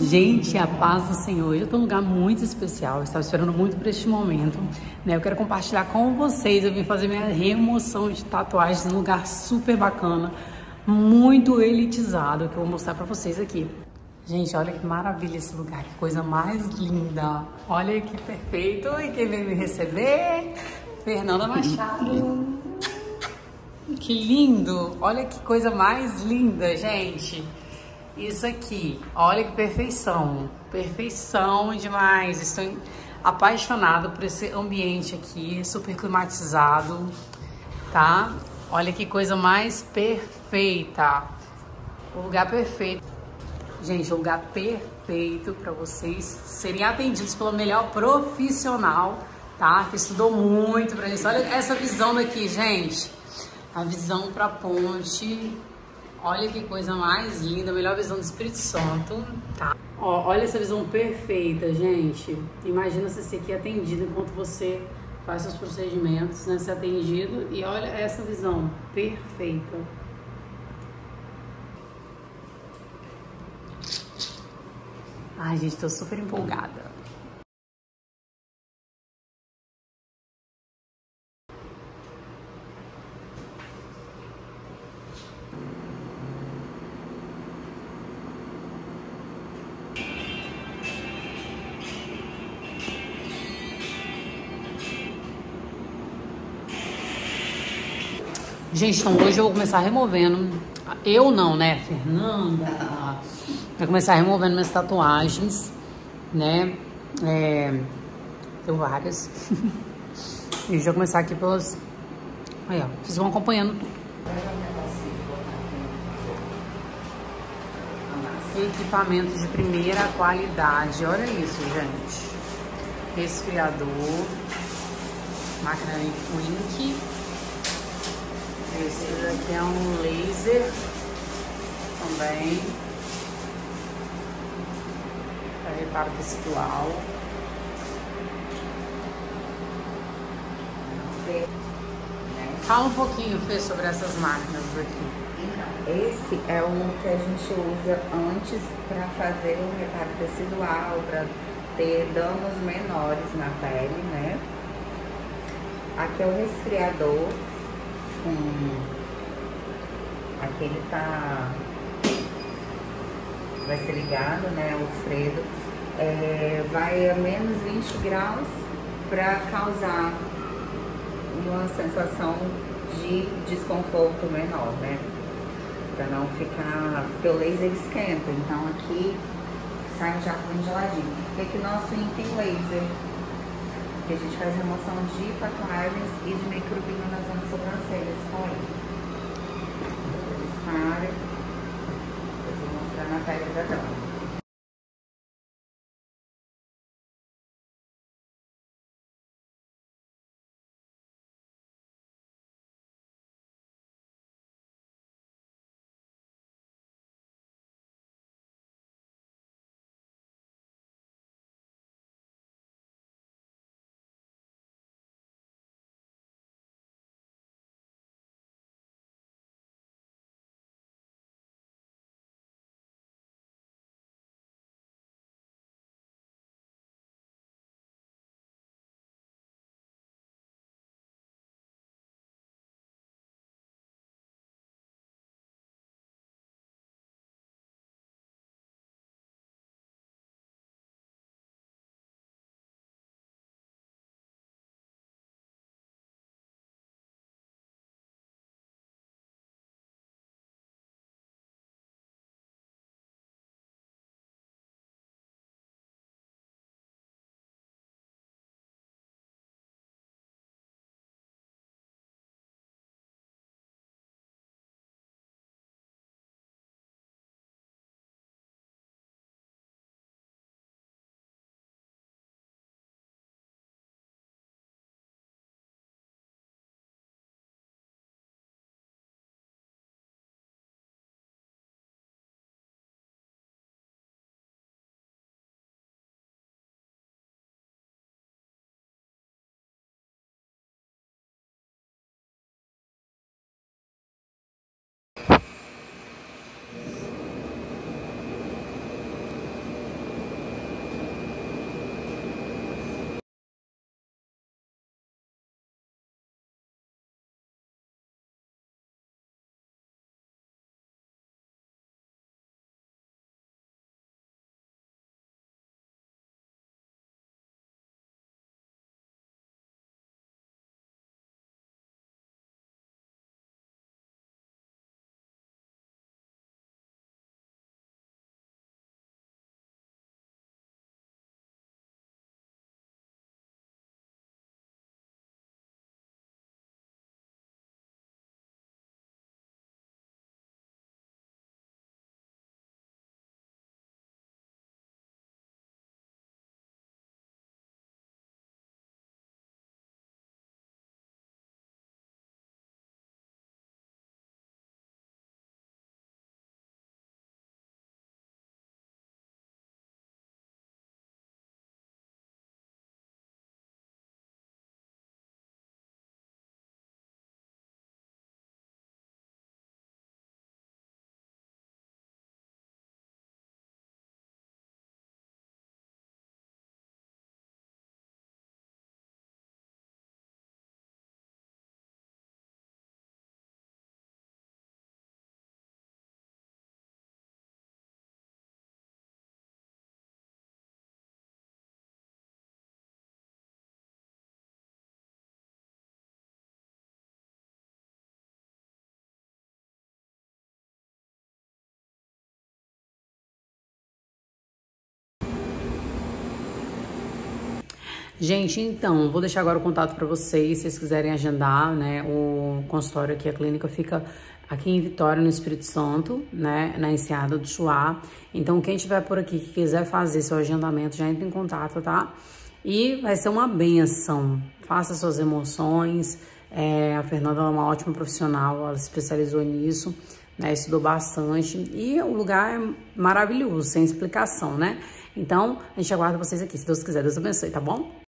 Gente, a paz do Senhor. Eu estou num lugar muito especial. Eu estava esperando muito por este momento. Né? Eu quero compartilhar com vocês. Eu vim fazer minha remoção de tatuagens num lugar super bacana, muito elitizado, que eu vou mostrar para vocês aqui. Gente, olha que maravilha esse lugar, que coisa mais linda. Olha que perfeito. E quem veio me receber? Fernanda Machado. Que lindo! Olha que coisa mais linda, gente. Isso aqui, olha que perfeição. Perfeição demais. Estou apaixonada por esse ambiente aqui, super climatizado, tá? Olha que coisa mais perfeita. O lugar perfeito. Gente, o lugar perfeito para vocês serem atendidos pelo melhor profissional, tá? Que estudou muito para isso. Olha essa visão daqui, gente. A visão para ponte Olha que coisa mais linda, melhor visão do Espírito Santo, tá? Ó, olha essa visão perfeita, gente. Imagina você ser aqui atendido enquanto você faz seus procedimentos, né? Ser atendido e olha essa visão perfeita. Ai, gente, tô super empolgada. Gente, então hoje eu vou começar removendo. Eu não, né? Fernanda. Vai começar removendo minhas tatuagens, né? É, várias. e já começar aqui pelas. Aí, ó. Vocês vão acompanhando tudo. Equipamentos de primeira qualidade. Olha isso, gente. Resfriador. Máquina Wink esse daqui é um laser também para reparo textual. Fala um pouquinho, Fê, sobre essas máquinas aqui. Esse é o que a gente usa antes para fazer o reparo tecidual, para ter danos menores na pele, né? Aqui é o resfriador, com aquele tá vai ser ligado, né, o fredo, é, vai a menos 20 graus para causar uma sensação de desconforto menor, né? Para não ficar, porque o laser esquenta, então aqui sai já com geladinho. E aqui nosso tem laser, que a gente faz remoção de tatuagens e de microbinho nas zonas sobrancelhas com ele. Eu vou mostrar na pele da dama. Gente, então, vou deixar agora o contato para vocês, se vocês quiserem agendar, né? O consultório aqui, a clínica fica aqui em Vitória, no Espírito Santo, né? Na Enseada do Chuá. Então, quem estiver por aqui que quiser fazer seu agendamento, já entra em contato, tá? E vai ser uma benção. Faça suas emoções. É, a Fernanda é uma ótima profissional, ela se especializou nisso, né? Estudou bastante. E o lugar é maravilhoso, sem explicação, né? Então, a gente aguarda vocês aqui, se Deus quiser. Deus abençoe, tá bom?